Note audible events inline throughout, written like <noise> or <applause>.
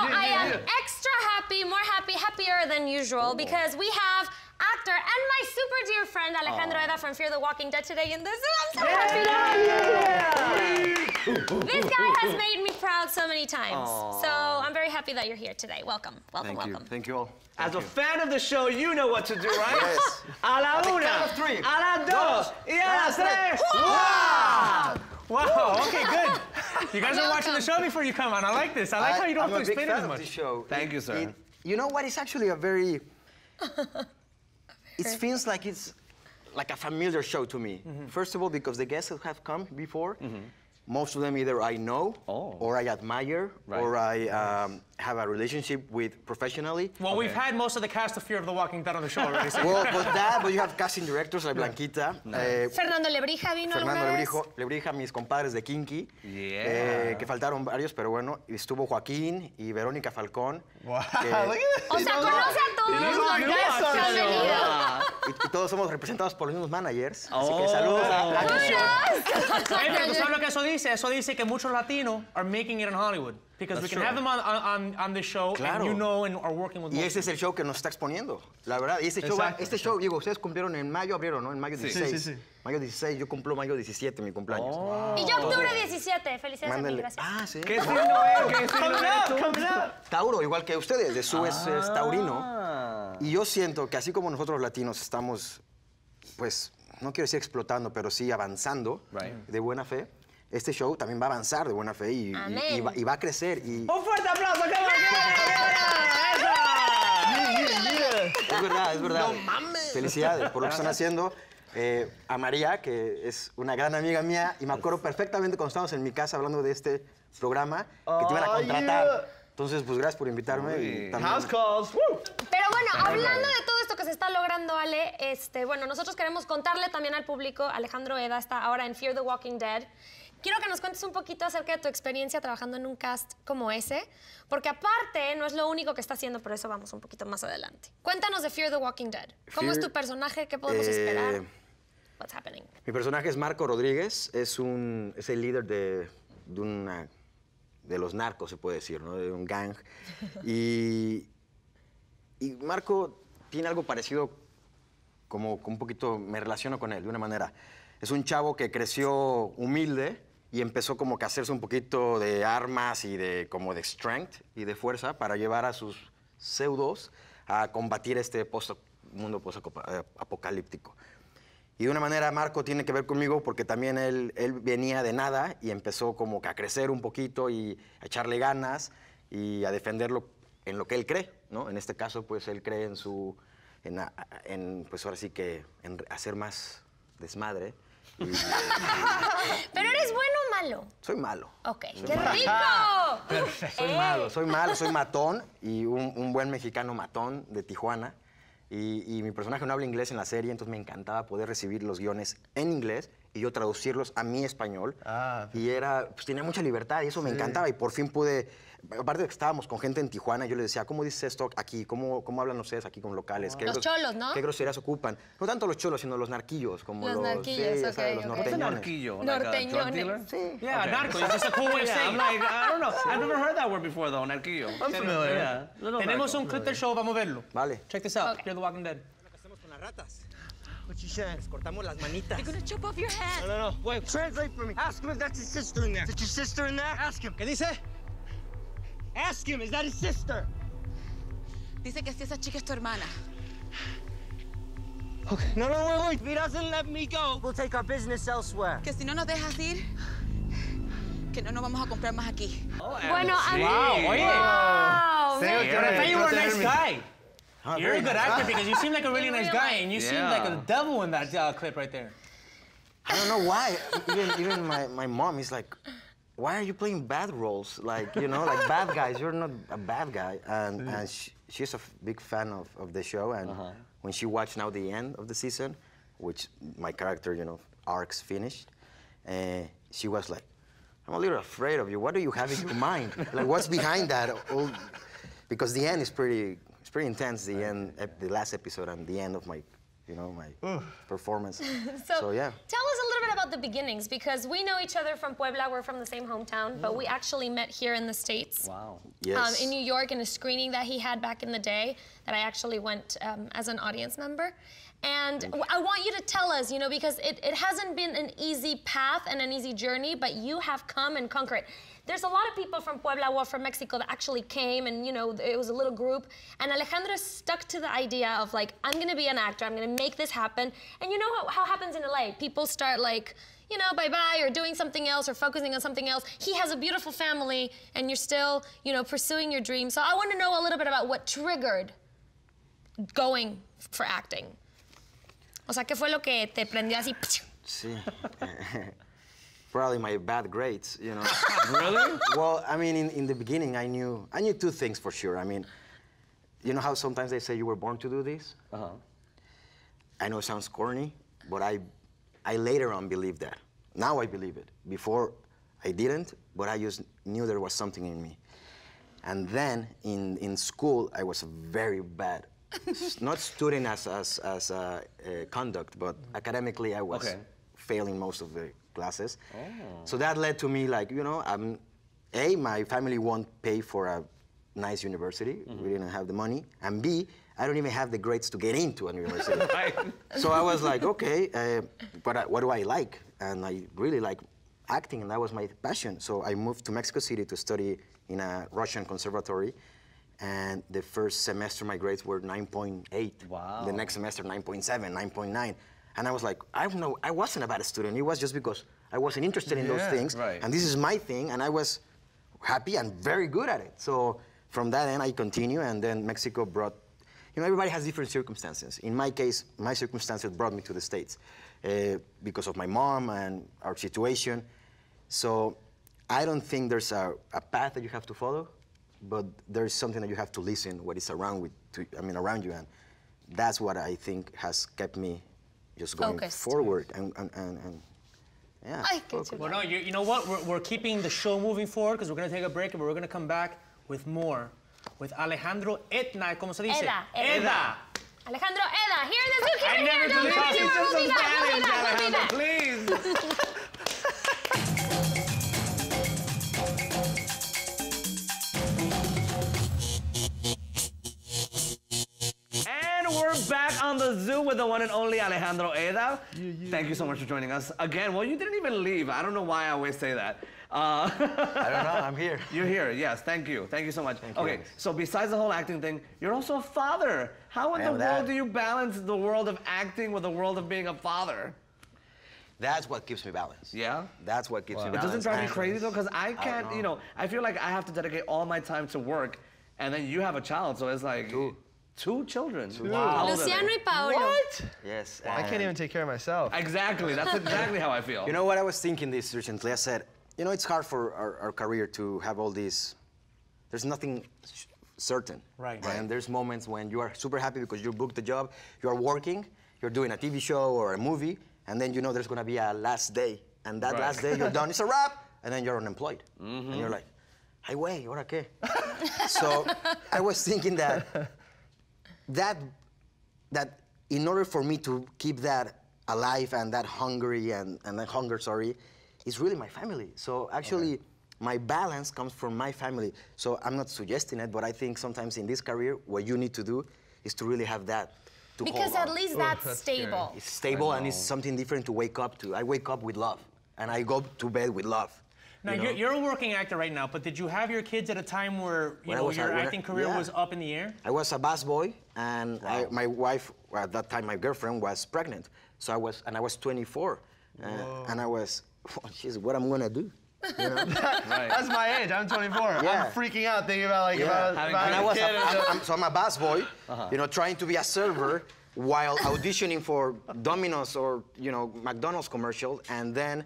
now I am extra happy, more happy, happier than usual because we have actor and my super dear friend Alejandro Edda from Fear the Walking Dead today in this. I'm so happy to have you. This guy has made me proud so many times. So I'm very happy that you're here today. Welcome, welcome, Thank you. welcome. Thank you all. As a fan of the show, you know what to do, right? Yes. A la una, count of three. a la dos, y a las tres. Wow! Wow, okay, good. You guys are watching the show before you come on. I like this. I like how you don't I'm have to explain it fan as of much. this show. Thank you, sir. It- you know what? It's actually a very. <laughs> it feels like it's like a familiar show to me. Mm-hmm. First of all, because the guests have come before, most of them either I know, Oh. or I admire, Right. or I um, have a relationship with professionally. Well, we've had most of the cast of Fear of the Walking Dead on the show already. So Well, but that, but you have casting directors like Blanquita, eh, Fernando Lebrija vino Fernando. Lebrijo, Lebrija, mis compadres de Kinky, Yeah. eh, que faltaron varios, pero bueno, estuvo Joaquín y Verónica Falcón. Wow, que- <laughs> O sea, conoce a todos los que han venido. Y, y todos somos representados por los mismos managers. Así Oh. que saludos a, a mi show. Hey, pero tú sabes lo que eso dice? Eso dice que muchos latinos are making it in Hollywood. Because we can true. have them on, on, on the show Claro. and you know and are working with Y ese es el show que nos está exponiendo, la verdad. Y este show, Exacto. este show, digo, ustedes cumplieron en mayo, abrieron, ¿no? En mayo 16. Sí, sí, sí. Mayo 16, yo cumplo mayo 17, mi cumpleaños. Y yo octubre 17. Felicidades a mí, Mándale. gracias. Ah, sí. ¿Qué signo es? ¿Qué signo up. Tauro, igual que ustedes, de su es, es taurino. Ah. Y yo siento que así como nosotros latinos estamos, pues, no quiero decir explotando, pero sí avanzando Right. de buena fe, este show también va a avanzar de buena fe y, y- Amén. y va, y va a crecer. Y Un fuerte aplauso, come on, es verdad, es verdad. No mames. Felicidades por lo que están haciendo. Eh, a María, que es una gran amiga mía, y me acuerdo perfectamente cuando estábamos en mi casa hablando de este programa, que te iban a Oh, contratar. yeah. Entonces, pues gracias por invitarme. y también- House calls. Woo. Pero bueno, hablando de todo esto que se está logrando, Ale, este, bueno, nosotros queremos contarle también al público, Alejandro Eda está ahora en Fear the Walking Dead. Quiero que nos cuentes un poquito acerca de tu experiencia trabajando en un cast como ese, porque aparte no es lo único que está haciendo, por eso vamos un poquito más adelante. Cuéntanos de Fear the Walking Dead. ¿Cómo es tu personaje? ¿Qué podemos Eh, esperar? What's happening? Mi personaje es Marco Rodríguez, es, un, es el líder de, de una de los narcos, se puede decir, ¿no? de un gang. <laughs> Y, y Marco tiene algo parecido, como como un poquito me relaciono con él de una manera. Es un chavo que creció humilde y empezó como que a hacerse un poquito de armas y de como de strength y de fuerza para llevar a sus pseudos a combatir este post- mundo post-apocalíptico. Y de una manera Marco tiene que ver conmigo porque también él, él venía de nada y empezó como que a crecer un poquito y a echarle ganas y a defenderlo en lo que él cree, ¿no? En este caso, pues él cree en su, en, en, pues ahora sí que en hacer más desmadre. ¿Pero eres bueno o malo? soy malo. Ok, ¡qué rico! <laughs> Perfecto. Soy malo, soy malo, soy matón y un, un buen mexicano matón de Tijuana. Y, y mi personaje no habla inglés en la serie, entonces me encantaba poder recibir los guiones en inglés y yo traducirlos a mi español. Ah, y era, pues tenía mucha libertad y eso me encantaba. Y por fin pude, aparte de que estábamos con gente en Tijuana, yo les decía, ¿cómo dices esto aquí? ¿Cómo, cómo hablan ustedes aquí con locales? ¿Qué Los cholos, ¿no? ¿Qué groserías ocupan? No tanto los cholos, sino los narquillos, como Los los, narquillos, sí, ya ok, sabes, los ok. What's a norteñones. narquillo? Drug Norteñones. Sí. Yeah, narco. It's just a cool way of saying I'm like, I don't know. I've never heard that word before, though, narquillo. I'm familiar. Yeah. Tenemos narco. un clip del show, vamos a verlo. Vale. Check this out. Okay. Fear the Walking Dead. hacemos con las ratas? What you? Les cortamos las manitas. You're gonna chop off your hand. No, no, no. Wait, translate for me. Ask him if that's his sister in there. Is it your sister in there? Ask him. ¿Qué dice? Ask him, is that his sister? Dice que si esa chica es tu hermana. Okay. No, no, wait, wait. If he doesn't let me go, we'll take our business elsewhere. Que si no nos dejas ir, que no nos vamos a comprar más aquí. Bueno, a mí... Wow, oye. Wow, thought you were a nice guy. Ah, You're a good nice. actor because you seem like a really <laughs> nice guy, and you seem like a devil in that uh, clip right there. I don't know why. Even even my, my mom is like, why are you playing bad roles? Like you know, like bad guys. You're not a bad guy. And and she, she's a f- big fan of, of the show. And when she watched now the end of the season, which my character you know arcs finished, uh, she was like, I'm a little afraid of you. What do you have in your mind? Like what's behind that? All, because the end is pretty it's pretty intense. The end, ep- the last episode, and the end of my you know, my performance. <laughs> So, so yeah. tell us a little bit about the beginnings because we know each other from Puebla. We're from the same hometown, but we actually met here in the States. Wow. Yes. Um, in New York in a screening that he had back in the day that I actually went um, as an audience member. And I want you to tell us, you know, because it, it hasn't been an easy path and an easy journey, but you have come and conquered it. There's a lot of people from Puebla or from Mexico that actually came and, you know, it was a little group. And Alejandro stuck to the idea of like, I'm gonna be an actor, I'm gonna make this happen. And you know how, how happens in LA? People start like, you know, bye bye, or doing something else, or focusing on something else. He has a beautiful family, and you're still, you know, pursuing your dream. So I want to know a little bit about what triggered going for acting. O sea, ¿qué fue lo que te prendió así? See, <laughs> probably my bad grades, you know. <laughs> Really? well, I mean, in, in the beginning, I knew I knew two things for sure. I mean, you know how sometimes they say you were born to do this. Uh-huh. I know it sounds corny, but I, I later on believed that. Now I believe it. Before I didn't, but I just knew there was something in me. And then in, in school, I was very bad, <laughs> not student as, as, as uh, uh, conduct, but academically I was Okay. Failing most of the classes. So that led to me like, you know, I'm, A, my family won't pay for a nice university. We didn't have the money. And B, I don't even have the grades to get into a university. <laughs> So I was like, okay, uh, but I, what do I like? And I really like acting, and that was my passion. So I moved to Mexico City to study in a Russian conservatory. And the first semester, my grades were 9.8. Wow. The next semester, 9.7, 9.9. And I was like, I don't know, I wasn't a bad student. It was just because I wasn't interested in those things. right. And this is my thing, and I was happy and very good at it. So from that end, I continue, and then Mexico brought, you know, everybody has different circumstances. In my case, my circumstances brought me to the States uh, because of my mom and our situation. So I don't think there's a, a path that you have to follow, but there's something that you have to listen what is around with, to, I mean, around you, and that's what I think has kept me just going Focused. forward and, and, and, and yeah. Ay, qué focused. chulo. Well, no, you, you know what? We're, we're keeping the show moving forward because we're going to take a break and we're going to come back with more with Alejandro Etna, ¿cómo se dice? Edda, Edda. Edda. Alejandro Edda, here it is. Look, I here, never here, do look, this. here, It's just look, some look, Spanish, look, look, Alejandro, look. please. <laughs> the zoo with the one and only Alejandro Edda. Thank you so much for joining us again. Well, you didn't even leave. I don't know why I always say that. Uh, I don't know, I'm here. <laughs> You're here, yes. Thank you. Thank you so much. Thank you. okay, so besides the whole acting thing, you're also a father. How in I the world that. do you balance the world of acting with the world of being a father? That's what keeps me balanced. Yeah? That's what keeps me It doesn't drive you And- crazy though, because I can't, know. you know, I feel like I have to dedicate all my time to work, and then you have a child, so it's like Two. Two children. Wow. How old are they? Luciano y Paolo. What? Yes. I can't even take care of myself. Exactly. That's <laughs> exactly how I feel. You know what I was thinking this recently? I said, you know, it's hard for our, our career to have all these. There's nothing sh- certain. Right. And there's moments when you are super happy because you booked the job, you are working, you're doing a TV show or a movie, and then you know there's gonna be a last day. And that Right. last day you're done, it's a wrap, and then you're unemployed. And mm-hmm. you're like, hey, wait, ahora qué? <laughs> so I was thinking that that that in order for me to keep that alive and that hungry and, and that hunger, sorry, is really my family. So actually, my balance comes from my family. So I'm not suggesting it, but I think sometimes in this career, what you need to do is to really have that. To Because hold at on. least that's, that's scary. stable. it's stable and it's something different to wake up to. I wake up with love, and I go to bed with love. Now, you you're, know? you're a working actor right now, but did you have your kids at a time where you When know was your a- I- acting career yeah. was up in the air? I was a bus boy, and I, my wife, at that time, my girlfriend was pregnant. So I was, and I was 24, uh, and I was, she's what I'm gonna do. You know? <laughs> That's my age. I'm 24. Yeah. I'm freaking out thinking about like Yeah. about, Having about and I a was, a, kid I'm, so I'm a bus boy, you know, trying to be a server while auditioning for Domino's or you know McDonald's commercial, and then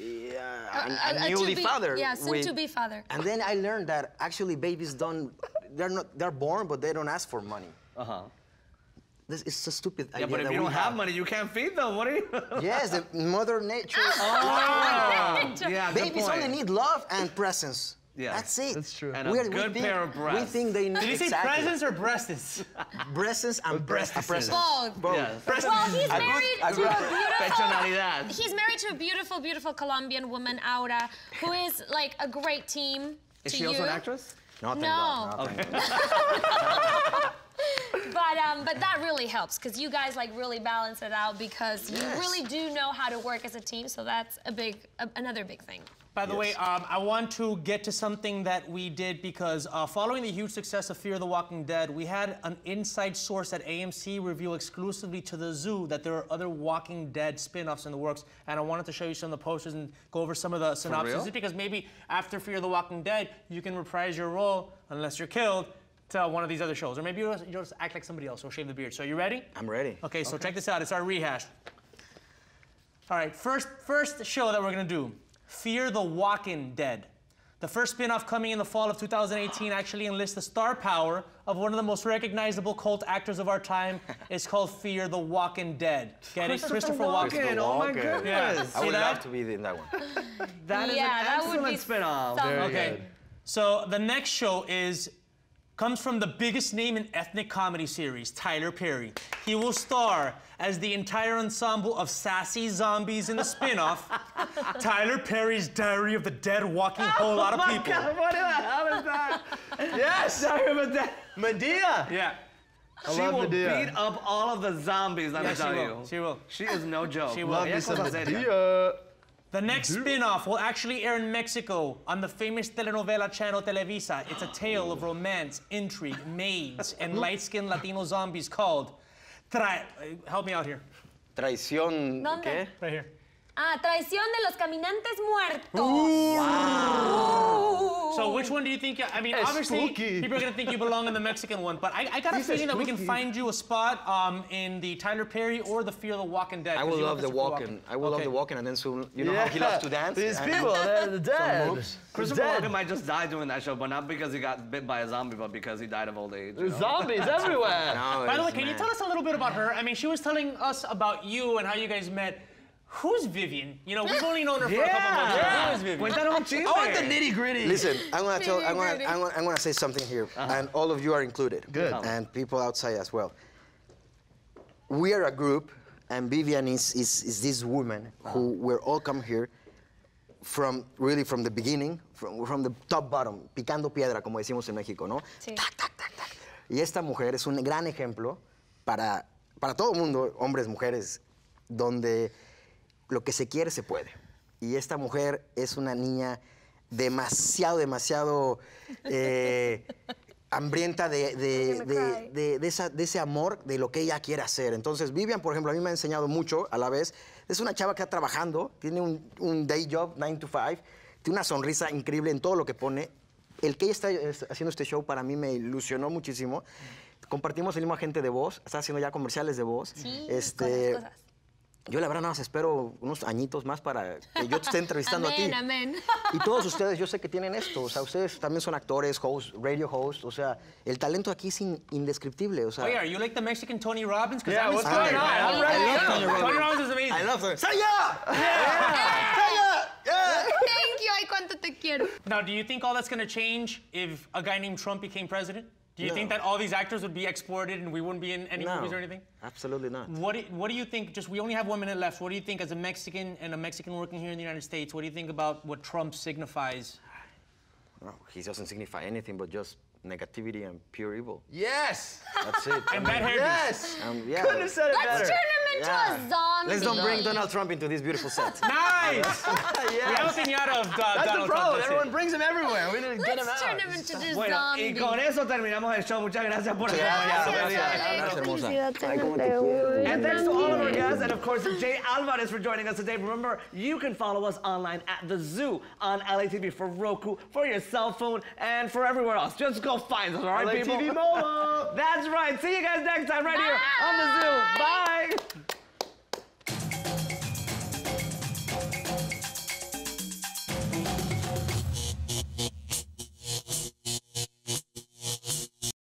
yeah, a, A- a- a a newly to-be- father. yeah, soon with- to be father. And then I learned that actually babies don't, they're not, they're born, but they don't ask for money. Uh huh. This is a stupid Yeah, idea but if that you don't have money, you can't feed them. What are you? <laughs> Yes, the Mother Nature. oh, <laughs> yeah, good Babies only need love and presence. Yeah. That's it. That's true. And a We're- good think, pair of We breasts. think they Did you say exactly. presents or breasts? <laughs> Breasts and breasts. breasts. Both. Both. Yes. Well, he's married a to a beautiful. He's married to a beautiful, beautiful Colombian woman, Aura, who is like a great team. Is to she also you. an actress? No, No. God. No. <laughs> But um, but that really helps because you guys like really balance it out because you really do know how to work as a team. So that's a big, a, another big thing. By the way, um, I want to get to something that we did because uh, following the huge success of Fear of the Walking Dead, we had an inside source at AMC reveal exclusively to the zoo that there are other Walking Dead spin-offs in the works, and I wanted to show you some of the posters and go over some of the synopses because maybe after Fear of the Walking Dead, you can reprise your role, unless you're killed, to one of these other shows, or maybe you'll, you'll just act like somebody else or shave the beard. So are you ready? I'm ready. Okay, so check this out. It's our rehash. All right, first first show that we're gonna do, Fear the Walking Dead. The first spin-off coming in the fall of 2018 actually enlists the star power of one of the most recognizable cult actors of our time. <laughs> It's called Fear the Walking Dead. Get it? Christopher Walken. Walken, oh my goodness. Yeah. I would love to be in that one. That is Yeah, an that would excellent be spin-off. something. Okay. So the next show is comes from the biggest name in ethnic comedy series, Tyler Perry. He will star as the entire ensemble of sassy zombies in the spin-off, <laughs> Tyler Perry's Diary of the Dead walking a whole lot of Oh my people. God, what the hell is that? <laughs> Yes! Sorry about that. Madea! Yeah. I She will Madea. beat up all of the zombies, let Yeah, me she tell will. you. She will. She is no joke. She will. Love Yeah, me some. Madea. The next spin-off will actually air in Mexico on the famous telenovela channel Televisa. It's a tale of romance, intrigue, maids, and <laughs> light-skinned Latino zombies called Tra- Help me out here. Traición. ¿Dónde? ¿Qué? Right here. Ah, traición de los caminantes muertos. So which one do you think? I mean, It's obviously, spooky. people are gonna think you belong in the Mexican one, but I, I got a feeling that we can find you a spot um, in the Tyler Perry or the Fear the Walking Dead. I will love the Christopher walking. I will love the walking, and then soon, you know how he loves to dance. These And- people, they're the dead. moves. Christopher Dead. Walken might just die doing that show, but not because he got bit by a zombie, but because he died of old age. you There's know? zombies everywhere. <laughs> No, By the way, it's can you tell us a little bit about her? I mean, she was telling us about you and how you guys met. Who's Vivian? You know, we've only known her for a couple months. Yeah. Who is Vivian? Cuéntanos un chisme. I want the nitty gritty. Listen, I'm gonna tell. I'm gonna. I'm gonna, I'm gonna say something here, uh-huh. and all of you are included. Good. And people outside as well. We are a group, and Vivian is is, is this woman who uh-huh. we're all come here from really from the beginning, from, from the top bottom, picando piedra, como decimos en México, ¿no? Sí. Tac, tac, tac, tac. Y esta mujer es un gran ejemplo para, para todo el mundo, hombres, mujeres, donde lo que se quiere se puede. Y esta mujer es una niña demasiado, demasiado eh, hambrienta de, de- de- de- de esa- de ese amor, de lo que ella quiere hacer. Entonces, Vivian, por ejemplo, a mí me ha enseñado mucho a la vez. Es una chava que está trabajando, tiene un, un day job, 9 to 5, tiene una sonrisa increíble en todo lo que pone. El que ella está eh, haciendo este show para mí me ilusionó muchísimo. Compartimos el mismo agente de voz, está haciendo ya comerciales de voz. Sí, este, cosas. Yo la verdad nada más espero unos añitos más para que yo te esté <laughs> entrevistando a ti. Amén, amén. Y <laughs> todos ustedes, yo sé que tienen esto. O sea, ustedes también son actores, hosts, radio hosts. O sea, el talento aquí es in- indescriptible. O sea, Oh, yeah, are you like the Mexican Tony Robbins? Yeah, what's going on? I'm ready. I love Yeah. Tony Robbins. Tony Robbins is amazing. I love her. ¡Saya! ¡Saya! Yeah. Thank you. Ay, cuánto te quiero. Now, do you think all that's going to change if a guy named Trump became president? Do you No. think that all these actors would be exported and we wouldn't be in any No, movies or anything? absolutely not. What do, what do you think? Just we only have one minute left. What do you think, as a Mexican and a Mexican working here in the United States, what do you think about what Trump signifies? No, he doesn't signify anything but just negativity and pure evil. Yes. That's it. <laughs> And bad hairdos. Yes. Um, yeah. Couldn't have said it Let's better. turn him into Yeah. a zombie. Let's don't bring Donald Trump into this beautiful set. <laughs> Nice. <laughs> we have a yes. piñata of uh, That's Donald the problem. that's it. Everyone brings him everywhere. We didn't get him Let's out. turn him into this Bueno, zombie. y con eso terminamos el show. Muchas gracias por Gracias, acompañarnos. Gracias, Ale. hermosa. Felicidades, Ay, cómo te quiero. And thanks to all of our guests, and of course, Jay Alvarez for joining us today. Remember, you can follow us online at The Zoo on LATV for Roku, for your cell phone, and for everywhere else. Just go find us, all right, LA people? TV Mobile. <laughs> That's right. See you guys next time right here on The Zoo. Bye.